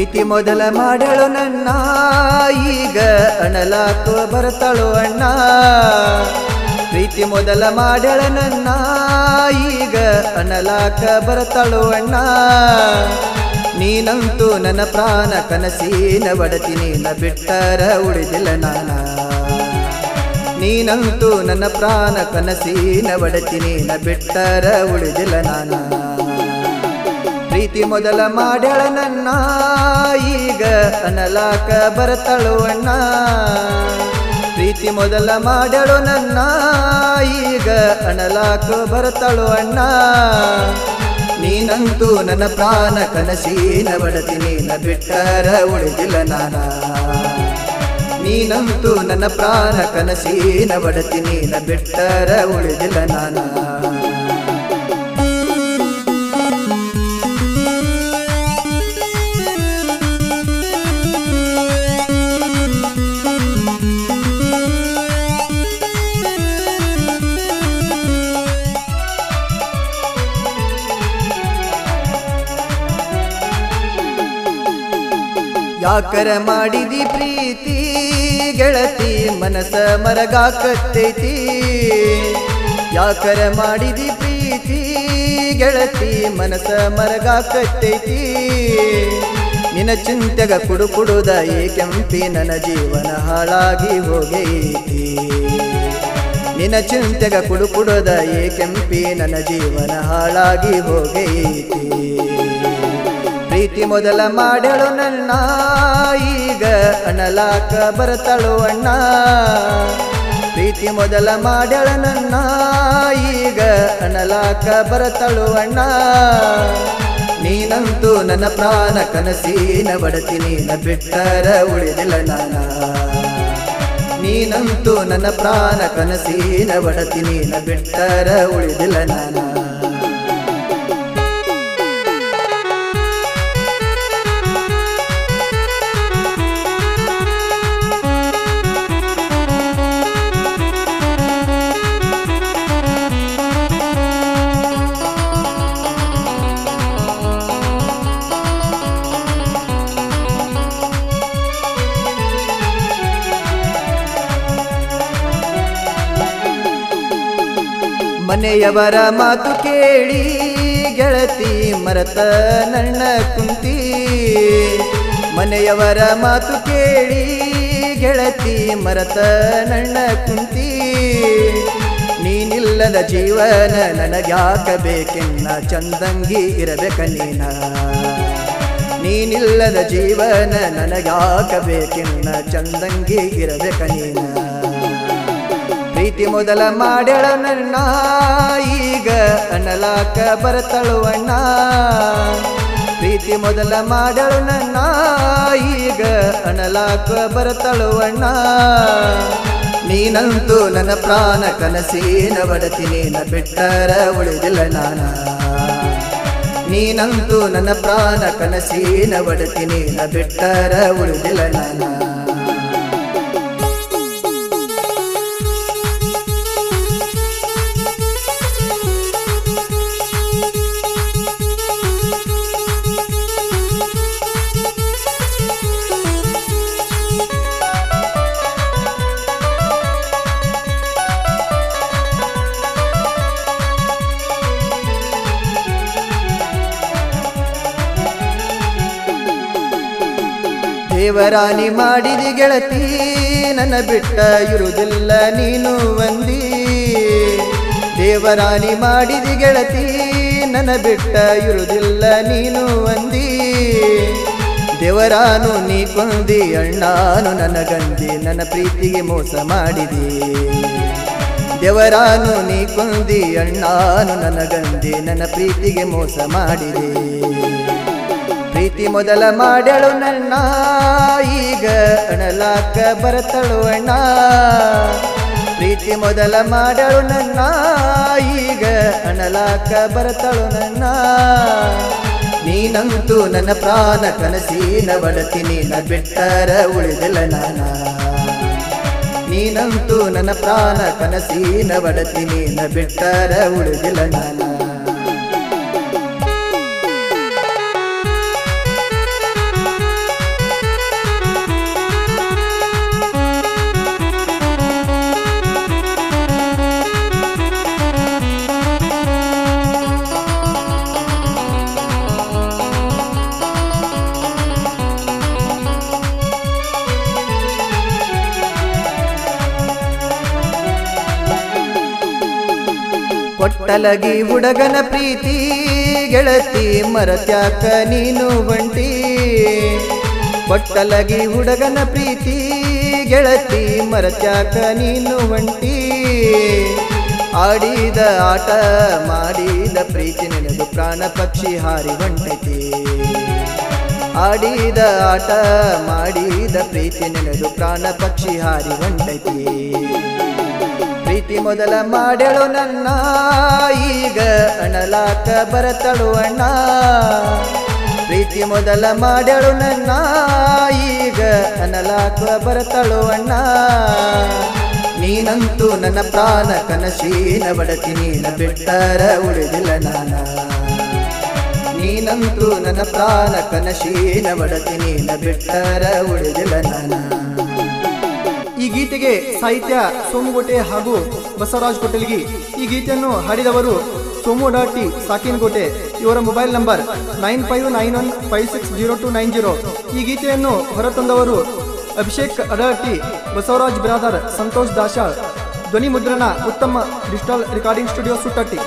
ಪ್ರೀತಿ ಮೊದಲ ಮಾಡಳು ನನ್ನ. ಈಗ ಅಣಲಾಕೋ ಬರತಳು ಅಣ್ಣ. ಪ್ರೀತಿ ಮೊದಲ ಮಾಡಳು ನನ್ನ. ಈಗ ಅಣಲಾಕ ಬರತಳು ಅಣ್ಣ. ನೀನಂತೂ ನನ್ನ ಪ್ರಾಣ ಕನಸಿನ ಬಡತಿ ನೀನ ಬಿಟ್ಟರ ಉಳಿದಿಲ್ಲ ನಾನ. ನೀನಂತೂ ನನ್ನ ಪ್ರಾಣ ಕನಸಿನ ಬಡತಿ ನೀನ ಬಿಟ್ಟರ ಉಳಿದಿಲ್ಲ ನಾನ. ಪ್ರೀತಿ ಮೊದಲ ಮಾಡ್ಯಾಳ ನನ್ನ. ಈಗ ಅನಲಾಕ ಬರತಳು ಅಣ್ಣ. ಪ್ರೀತಿ ಮೊದಲ ಮಾಡ್ಯಾಳು ನನ್ನ. ಈಗ ಅನಲಾಕ ಬರತಳು ಅಣ್ಣ. ನೀನಂತೂ ನನ್ನ ಪ್ರಾಣ ಕನಸಿನ ಬಡತಿ, ನೀನ ಬಿಟ್ಟರ ಉಳಿದಿಲ್ಲ ನಾನ. ನೀನಂತೂ ನನ್ನ ಪ್ರಾಣ ಕನಸಿನ ಬಡತಿ, ನೀನ ಬಿಟ್ಟರ ಉಳಿದಿಲ್ಲ ನಾನ. ಯಾಕರ ಮಾಡಿದಿ ಪ್ರೀತಿ? ಗೆಳತಿ ಮನಸ ಮರಗಾಕತ್ತೈತಿ. ಯಾಕರ ಮಾಡಿದಿ ಪ್ರೀತಿ? ಗೆಳತಿ ಮನಸ ಮರಗಾಕತ್ತೈತಿ. ನಿನ್ನ ಚಿಂತೆಗ ಕುಡು ಕುಡುದ ಕೆಂಪಿ ನನ್ನ ಜೀವನ ಹಾಳಾಗಿ ಹೋಗೈತಿ. ನಿನ್ನ ಚಿಂತೆಗ ಕುಡು ಕುಡುದ ಕೆಂಪಿ ನನ್ನ ಜೀವನ ಹಾಳಾಗಿ ಹೋಗೈತಿ. ಪ್ರೀತಿ ಮೊದಲ ಮಾಡ್ಯಾಳು ನನ್ನ. ಈಗ ಅನಲಾಕ ಬರತಳು ಅಣ್ಣ. ಪ್ರೀತಿ ಮೊದಲ ಮಾಡ್ಯಾಳ ನನ್ನ. ಈಗ ಅನಲಾಕ ಬರತಳು ಅಣ್ಣ. ನೀನಂತೂ ನನ್ನ ಪ್ರಾಣ ಕನಸಿನ ಬಡತಿ ನೀನ ಬಿಟ್ಟರ ಉಳಿದಿಲ್ಲ ನಾನ. ನೀನಂತೂ ನನ್ನ ಪ್ರಾಣ ಕನಸಿನ ಬಡತಿ ನೀನ ಬಿಟ್ಟರ ಉಳಿದಿಲ್ಲ ನಾನ. ಮನೆಯವರ ಮಾತು ಕೇಳಿ ಗೆಳತಿ ಮರತ ನನ್ನ ಕುಂತಿ. ಮನೆಯವರ ಮಾತು ಕೇಳಿ ಗೆಳತಿ ಮರತ ನನ್ನ ಕುಂತಿ. ನೀನಿಲ್ಲದ ಜೀವನ ನನಗ್ಯಾಕ ಬೇಕೆನ್ನ ಚಂದಂಗಿ ಇರಬೇಕ ನೀನ. ನೀನಿಲ್ಲದ ಜೀವನ ನನಗ್ಯಾಕ ಬೇಕೆನ್ನ ಚಂದಂಗಿ ಇರಬೇಕ ಪ್ರೀತಿ ಮೊದಲ ಮಾಡ್ಯಾಳ ನನ್ನ. ಈಗ ಅನಲಾಕ ಬರತಳು ಅಣ್ಣ. ಪ್ರೀತಿ ಮೊದಲ ಮಾಡ್ಯಾಳು ನನ್ನ. ಈಗ ಅನಲಾಕ ಬರತಳು ಅಣ್ಣ. ನೀನಂತೂ ನನ್ನ ಪ್ರಾಣ ಕನಸಿನ ಬಡತಿ ನೀನ ಬಿಟ್ಟರ ಉಳಿದಿಲ್ಲ ನಾನ. ನೀನಂತೂ ನನ್ನ ಪ್ರಾಣ ಕನಸಿನ ಬಡತಿ ನೀನ ಬಿಟ್ಟರ ಉಳಿದಿಲ್ಲ ನಾನ. ದೇವರಾಣಿ ಮಾಡಿದಿ ಗೆಳತಿ, ನನ್ನ ಬಿಟ್ಟ ಇರುವುದಿಲ್ಲ ನೀನು ಒಂದಿ ದೇವರಾನಿ ಮಾಡಿದಿ ಗೆಳತಿ, ನನ್ನ ಬಿಟ್ಟ ಇರುವುದಿಲ್ಲ ನೀನು ಒಂದಿ ದೇವರಾನು ನೀ ಕೊಂದಿ, ಅಣ್ಣಾನು ನನ್ನ ಗಂದಿ, ನನ್ನ ಪ್ರೀತಿಗೆ ಮೋಸ ಮಾಡಿದಿ. ದೇವರಾನು ನೀ ಕೊಂದಿ, ಅಣ್ಣಾನು ನನ್ನ ಗಂದಿ, ನನ್ನ ಪ್ರೀತಿಗೆ ಮೋಸ ಮಾಡಿದೆ. ಪ್ರೀತಿ ಮೊದಲ ಮಾಡ್ಯಾಳು ನನ್ನ. ಈಗ ಅಣಲಾಕ ಬರತಳು ಅಣ್ಣ. ಪ್ರೀತಿ ಮೊದಲ ಮಾಡಳು ನನ್ನ. ಈಗ ಅಣಲಾಕ ಬರತಳು ನನ್ನ. ನೀನಂತೂ ನನ್ನ ಪ್ರಾಣ ಕನಸಿನ ಬಡತಿ ನೀನ ಬಿಟ್ಟರ ಉಳಿದಿಲ್ಲ ನಾನ. ನೀನಂತೂ ನನ್ನ ಪ್ರಾಣ ಕನಸಿನ ಬಡತಿ ನೀನ ಬಿಟ್ಟರ ಉಳಿದಿಲ್ಲ ನಾನ. ಕೊಟ್ಟಲಗಿ ಹುಡುಗನ ಪ್ರೀತಿ, ಗೆಳತಿ ಮರತ್ಯಾಕ ನೀನು ಒಂಟಿ. ಕೊಟ್ಟಲಗಿ ಹುಡುಗನ ಪ್ರೀತಿ, ಗೆಳತಿ ಮರತ್ಯಾಕ ನೀನು ಒಂಟಿ. ಆಡಿದ ಆಟ, ಮಾಡಿದ ಪ್ರೀತಿ ನೆನೆದು ಪ್ರಾಣ ಪಕ್ಷಿ ಹಾರಿ ಹೊಂಟೈತಿ. ಆಡಿದ ಆಟ, ಮಾಡಿದ ಪ್ರೀತಿ ನೆನೆದು ಪ್ರಾಣ ಪಕ್ಷಿ ಹಾರಿ ಹೊಂಟೈತಿ. ಪ್ರೀತಿ ಮೊದಲ ಮಾಡಳು ನನ್ನ. ಈಗ ಅಣಲಾಕ ಬರತಳು ಅಣ್ಣ ಪ್ರೀತಿ ಮೊದಲ ಮಾಡಳು ನನ್ನ. ಈಗ ಅನಲಾಕ ಬರತಳು ಅಣ್ಣ ನೀನಂತೂ ನನ್ನ ಪ್ರಾಣ ಕನಸೀನ ಬಡತಿ ನೀನ ಬಿಟ್ಟರ ಉಳಿದಿಲ್ಲ ನಾನ. ನೀನಂತೂ ನನ್ನ ಪ್ರಾಣ ಕನಸೀನ ಬಡತಿ ನೀನ ಬಿಟ್ಟರ ಉಳಿದಿಲ್ಲ ನಾನ. ಗೀತೆಗೆ ಸಾಹಿತ್ಯ ಸೋಮುಗೋಟೆ ಹಾಗೂ ಬಸವರಾಜ್ ಕೊಟ್ಟಲ್ಗಿ ಈ ಗೀತೆಯನ್ನು ಹಾಡಿದವರು ಸೋಮು ಡಾಟಿ ಸಾಕಿನ್ಗೋಟೆ. ಇವರ mobile number nine five nine one five six zero two nine zero. ಈ ಗೀತೆಯನ್ನು ಹೊರತಂದವರು ಅಭಿಷೇಕ್ ಅಡಹಟ್ಟಿ, ಬಸವರಾಜ್ ಬಿರಾದರ್, ಸಂತೋಷ್ ದಾಶಾಳ್. ಧ್ವನಿ ಮುದ್ರಣ ಉತ್ತಮ ಡಿಜಿಟಲ್ ರೆಕಾರ್ಡಿಂಗ್ ಸ್ಟುಡಿಯೋ ಸುಟ್ಟಟ್ಟಿ